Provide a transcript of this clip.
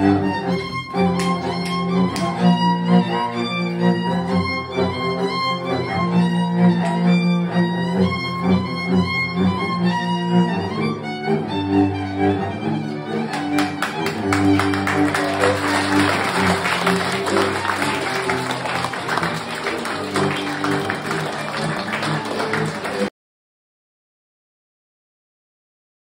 Amen.